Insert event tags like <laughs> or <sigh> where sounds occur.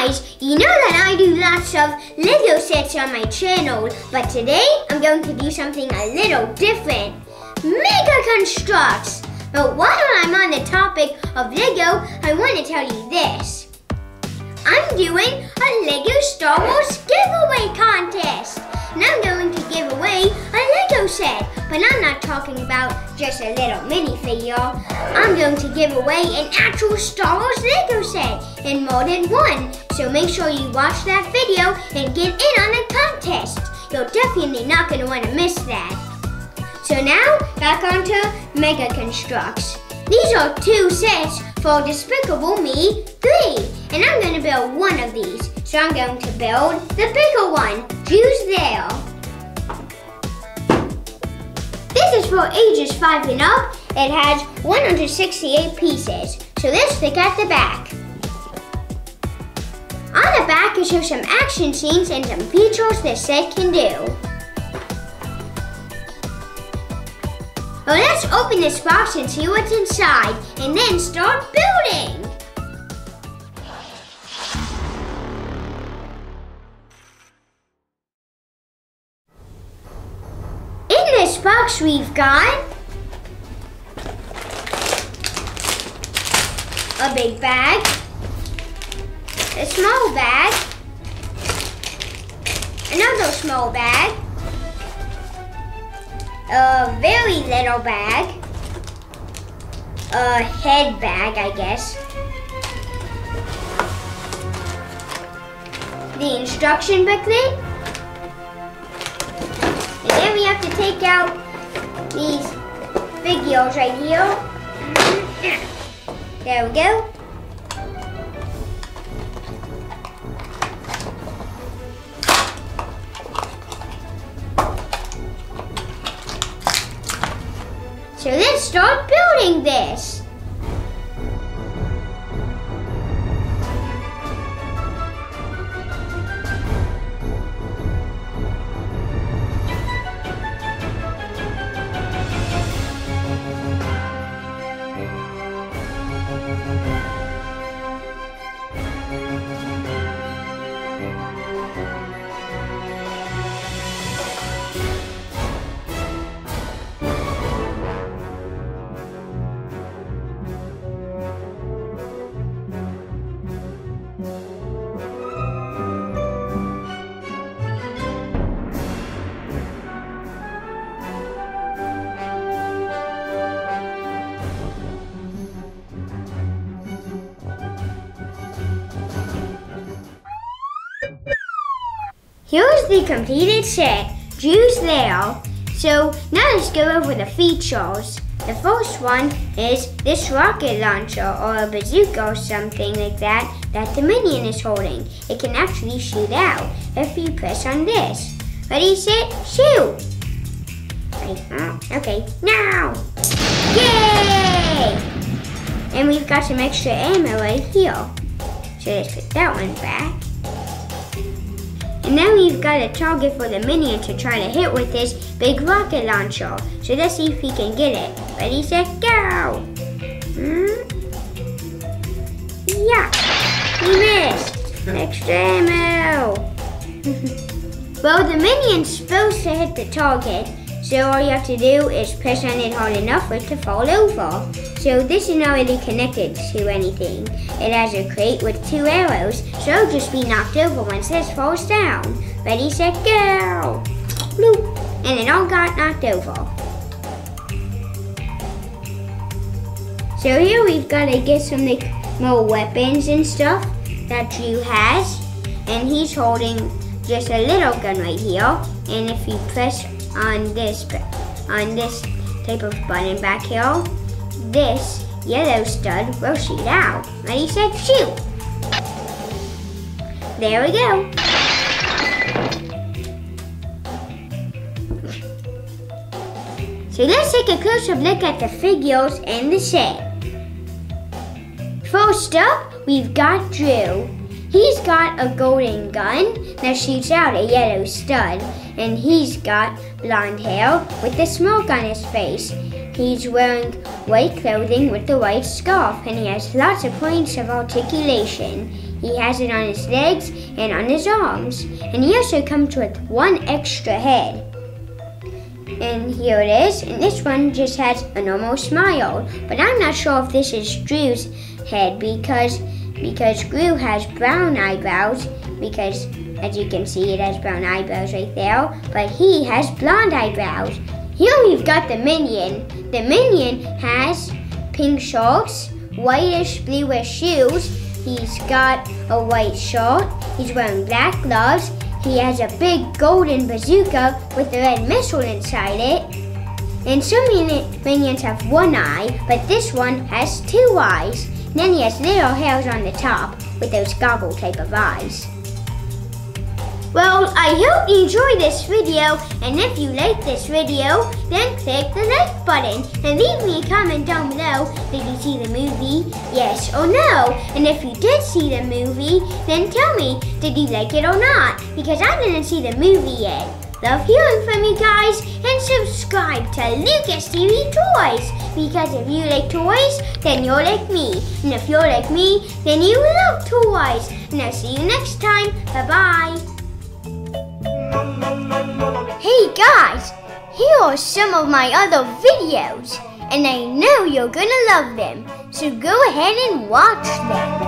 guys, you know that I do lots of Lego sets on my channel, but today I'm going to do something a little different. Mega Construx! But while I'm on the topic of Lego, I want to tell you this. I'm doing a Lego Star Wars giveaway contest. And I'm going to give away a Lego set. But I'm not talking about just a little minifigure. I'm going to give away an actual Star Wars Lego set in more than one. So make sure you watch that video and get in on the contest. You're definitely not going to want to miss that. So now, back onto Mega Construx. These are two sets for Despicable Me 3. And I'm going to build one of these. So I'm going to build the bigger one. Choose for ages 5 and up. It has 168 pieces. So let's look at the back. On the back it shows some action scenes and some features this set can do. Well, let's open this box and see what's inside, and then start building. Box we've got. A big bag, a small bag, another small bag, a very little bag, a head bag, I guess. The instruction booklet. And then we have to take out these figures right here. There we go. So let's start building this. Here's the completed set. Choose there. So now let's go over the features. The first one is this rocket launcher or a bazooka or something like that that the minion is holding. It can actually shoot out if you press on this. Ready, set, shoot! Okay, now! Yay! And we've got some extra ammo right here. So let's put that one back. And then we've got a target for the minion to try to hit with this big rocket launcher. So let's see if he can get it. Ready, set, go! Hmm? Yeah! He missed! <laughs> Extra ammo! <laughs> well, the minion's supposed to hit the target. So all you have to do is press on it hard enough for it to fall over. So this is not really connected to anything. It has a crate with two arrows, so it'll just be knocked over once this falls down. Ready, set, go! Bloop! And it all got knocked over. So here we've got to get some like, more weapons and stuff that Dru has. And he's holding just a little gun right here. And if you press on this on this type of button back here, this yellow stud will shoot out. Ready, set, shoot! There we go. So let's take a closer look at the figures and the set. First up, we've got Dru. He's got a golden gun that shoots out a yellow stud, and he's got blonde hair with a smoke on his face. He's wearing white clothing with the white scarf and he has lots of points of articulation. He has it on his legs and on his arms. And he also comes with one extra head. And here it is, and this one just has a normal smile. But I'm not sure if this is Dru's head because because Gru has brown eyebrows because as you can see it has brown eyebrows right there, but he has blonde eyebrows. Here we've got the minion. The minion has pink shorts, whitish bluish shoes. He's got a white shirt. He's wearing black gloves. He has a big golden bazooka with a red missile inside it. And some minions have one eye, but this one has two eyes. Then he has little hairs on the top with those goggle type of eyes. Well, I hope you enjoyed this video, and if you like this video, then click the like button, and leave me a comment down below, did you see the movie, yes or no? And if you did see the movie, then tell me, did you like it or not? Because I didn't see the movie yet. Love hearing from you guys, and subscribe to Lucas TV Toys, because if you like toys, then you're like me, and if you're like me, then you love toys. And I'll see you next time, bye-bye. Hey guys, here are some of my other videos, and I know you're gonna love them, so go ahead and watch them.